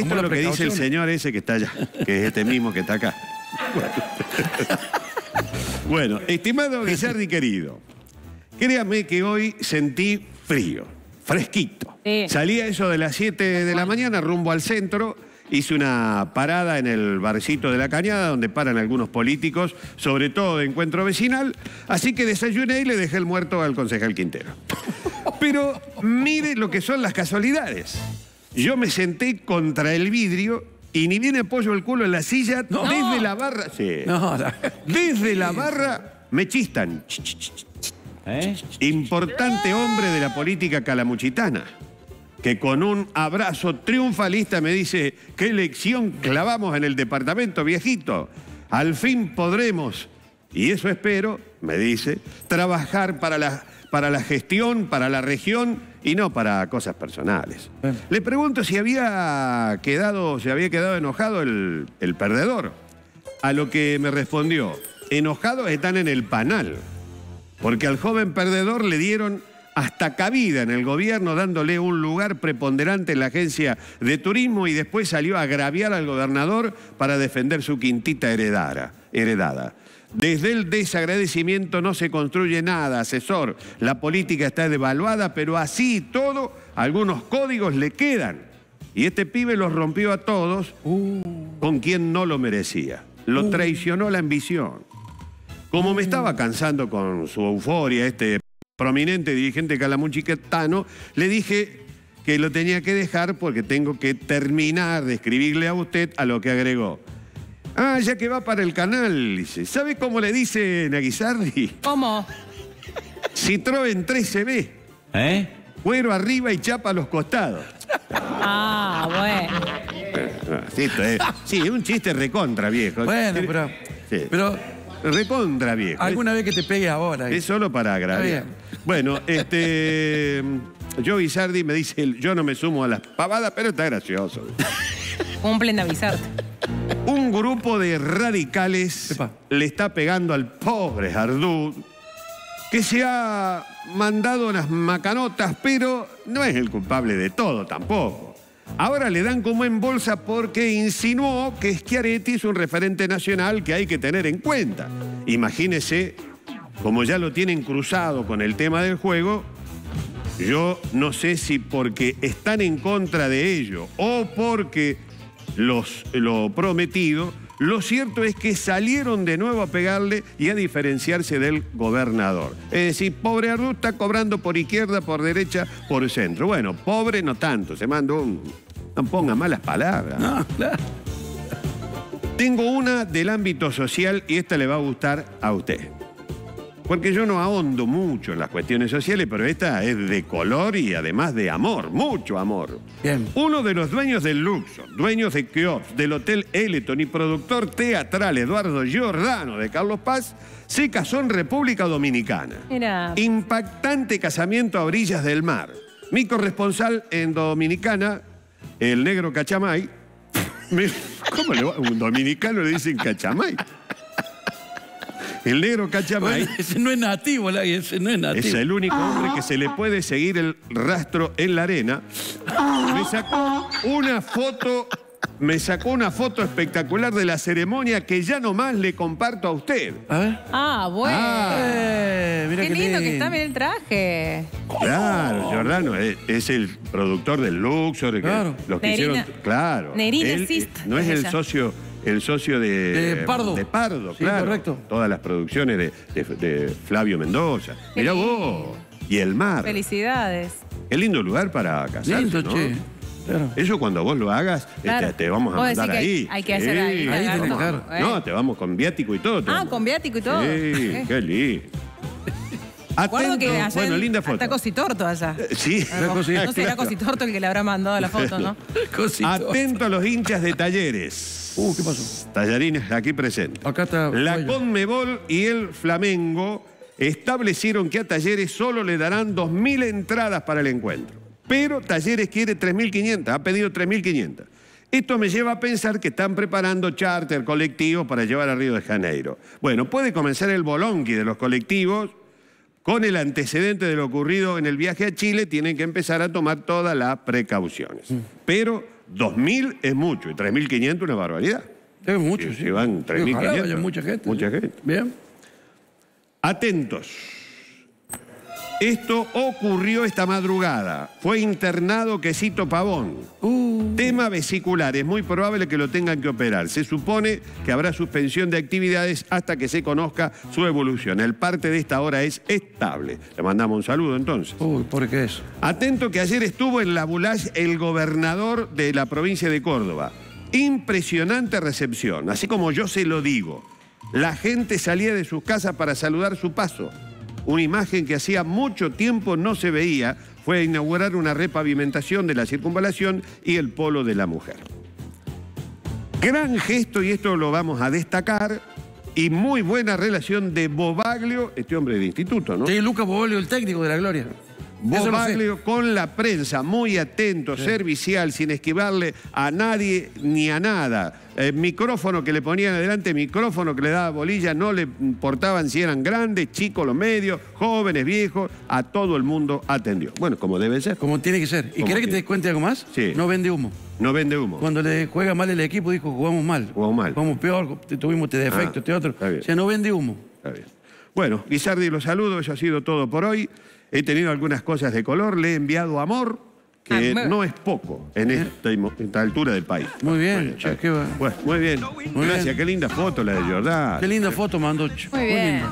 esto es lo que dice el señor ese que está allá, que es este mismo que está acá. Bueno, estimado Guisardi querido, créame que hoy sentí frío, fresquito. Salía eso de las 7 de la mañana rumbo al centro hice una parada en el barcito de la Cañada, donde paran algunos políticos, sobre todo de encuentro vecinal, así que desayuné y le dejé el muerto al concejal Quintero. Pero mire lo que son las casualidades. Yo me senté contra el vidrio y ni bien apoyo el culo en la silla, desde la barra. Sí. Desde la barra me chistan. ¿Eh? Importante hombre de la política calamuchitana que con un abrazo triunfalista me dice, ¿qué lección clavamos en el departamento viejito? Al fin podremos, y eso espero, me dice, trabajar para la, para la gestión, para la región y no para cosas personales. Le pregunto si había quedado, si había quedado enojado el, el perdedor. A lo que me respondió, enojados están en el panal, porque al joven perdedor le dieron hasta cabida en el gobierno dándole un lugar preponderante en la agencia de turismo y después salió a agraviar al gobernador para defender su quintita heredada. heredada. Desde el desagradecimiento no se construye nada, asesor. La política está devaluada, pero así todo, algunos códigos le quedan. Y este pibe los rompió a todos uh. con quien no lo merecía. Lo uh. traicionó la ambición. Como me estaba cansando con su euforia, este prominente dirigente calamuchiquetano, le dije que lo tenía que dejar porque tengo que terminar de escribirle a usted a lo que agregó. Ah, ya que va para el canal, dice. ¿Sabe cómo le dice Naguizardi? ¿Cómo? Citroën 13B. ¿Eh? Cuero arriba y chapa a los costados. Ah, bueno. Sí, sí, es un chiste recontra, viejo. Bueno, pero... Pero Recontra viejo. Alguna vez que te pegue ahora. Es solo para agradecer. Bueno, este. Joe Bizardi me dice, yo no me sumo a las pavadas, pero está gracioso. Cumplen de avisarte. Un grupo de radicales le está pegando al pobre Jardú, que se ha mandado unas macanotas, pero no es el culpable de todo tampoco. Ahora le dan como en bolsa porque insinuó que Schiaretti es un referente nacional que hay que tener en cuenta. Imagínese, como ya lo tienen cruzado con el tema del juego, yo no sé si porque están en contra de ello o porque los, lo prometido, lo cierto es que salieron de nuevo a pegarle y a diferenciarse del gobernador. Es decir, pobre Arru está cobrando por izquierda, por derecha, por centro. Bueno, pobre no tanto, se mandó un... No ponga malas palabras. No, Tengo una del ámbito social y esta le va a gustar a usted. Porque yo no ahondo mucho en las cuestiones sociales, pero esta es de color y además de amor, mucho amor. Bien. Uno de los dueños del Luxor, dueños de Kiosk, del Hotel Eleton y productor teatral Eduardo Giordano de Carlos Paz, se casó en República Dominicana. Mira. Impactante casamiento a orillas del mar. Mi corresponsal en Dominicana, el negro Cachamay. ¿Cómo le va? Un dominicano le dicen Cachamay. El negro Cachamay. ese no es nativo, ese no es nativo. Es el único hombre que se le puede seguir el rastro en la arena. Me sacó una foto. Me sacó una foto espectacular de la ceremonia que ya nomás le comparto a usted. A ver. Ah, bueno. Ah. Eh, qué, lindo, que está, bien el traje. Claro, Giordano es, el productor del Luxor. Claro. los que hicieron, claro. Nerina No es el socio el socio de, Pardo. De Pardo, claro. correcto. Todas las producciones de, Flavio Mendoza. Mirá vos. Y el mar. Felicidades. Qué lindo lugar para casarse, lindo, che. Eso cuando vos lo hagas, este, te vamos a mandar ahí. hay que hacer ahí. ahí claro. No, te vamos con viático y todo. Ah, con viático y todo. Sí, eh. qué lindo. Atento, que bueno, linda foto. Está Cositorto allá. Eh, sí. No, no será Cositorto el que le habrá mandado la foto, ¿no? Atento a los hinchas de talleres. Uh, ¿qué pasó? Tallarines aquí presentes. Acá está. La Conmebol y el Flamengo establecieron que a Talleres solo le darán 2.000 entradas para el encuentro. Pero Talleres quiere 3.500, ha pedido 3.500. Esto me lleva a pensar que están preparando charter colectivos para llevar a Río de Janeiro. Bueno, puede comenzar el bolonqui de los colectivos con el antecedente de lo ocurrido en el viaje a Chile, tienen que empezar a tomar todas las precauciones. Mm. Pero 2.000 es mucho y 3.500 una barbaridad. Es mucho, sí. Que van 3.500. mucha gente. Mucha gente. Bien. Atentos. Esto ocurrió esta madrugada. Fue internado Quesito Pavón. Uh. Tema vesicular. Es muy probable que lo tengan que operar. Se supone que habrá suspensión de actividades hasta que se conozca su evolución. El parte de esta hora es estable. Le mandamos un saludo entonces. Uy, ¿por qué eso? Atento que ayer estuvo en la Bulash el gobernador de la provincia de Córdoba. Impresionante recepción. Así como yo se lo digo. La gente salía de sus casas para saludar su paso una imagen que hacía mucho tiempo no se veía, fue inaugurar una repavimentación de la circunvalación y el polo de la mujer. Gran gesto, y esto lo vamos a destacar, y muy buena relación de Bobaglio, este hombre de instituto, ¿no? Sí, Lucas Bobaglio, el técnico de la Gloria. Bobaglio con la prensa, muy atento, servicial, sin esquivarle a nadie ni a nada. El micrófono que le ponían adelante, micrófono que le daba bolilla, no le importaban si eran grandes, chicos, los medios, jóvenes, viejos, a todo el mundo atendió. Bueno, como debe ser. Como tiene que ser. ¿Y querés que te cuente algo más? Sí. No vende humo. No vende humo. Cuando le juega mal el equipo, dijo, jugamos mal. Jugamos mal. Jugamos peor, tuvimos este defecto, Ah, este otro. O sea, no vende humo. Está bien. Bueno, Guisardi, los saludo, eso ha sido todo por hoy. He tenido algunas cosas de color, le he enviado amor, que Ah, no es poco en esta, altura del país. Muy bien, che, qué va- Bueno, muy bien. Muy Gracias, bien. qué linda foto la de Jordán. Qué linda foto mandó. Muy bien.